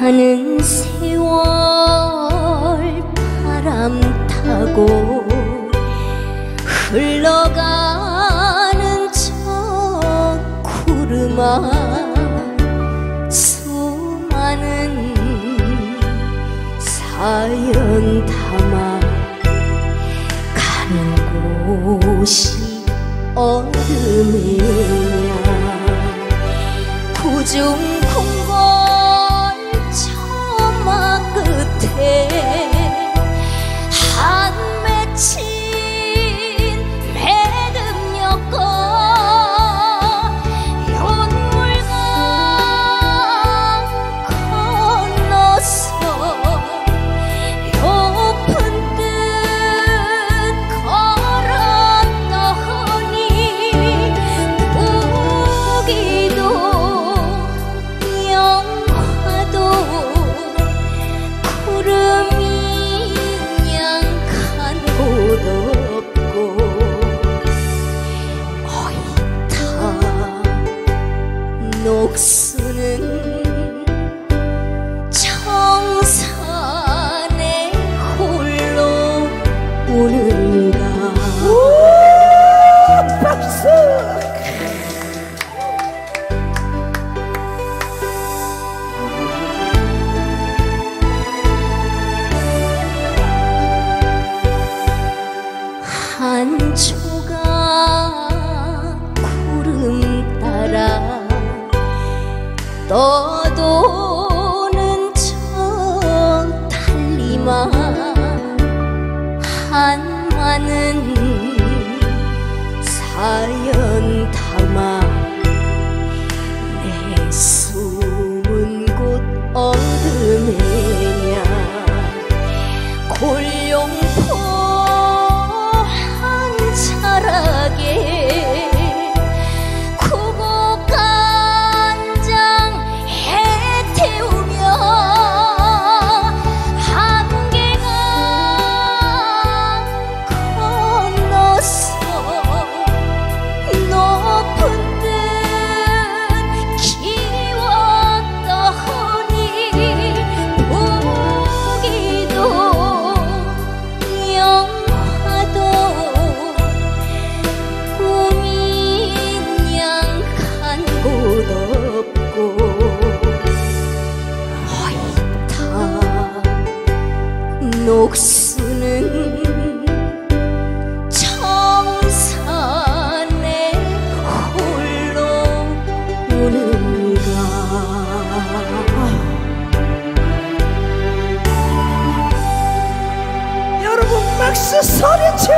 가는 세월 바람 타고 흘러가는 저 구름아 수많은 사연 담아 가는 곳이 어둠이냐 구중 궁 녹수는 청산에 홀로 우는가 박수! 한 조각 떠도는 저 달리만 한 많은 사연 담아 내 숨은 곳 어둠에냐. 골룡 녹수는 청산에 홀로 우는가 여러분 박수 소리쳐!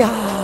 야!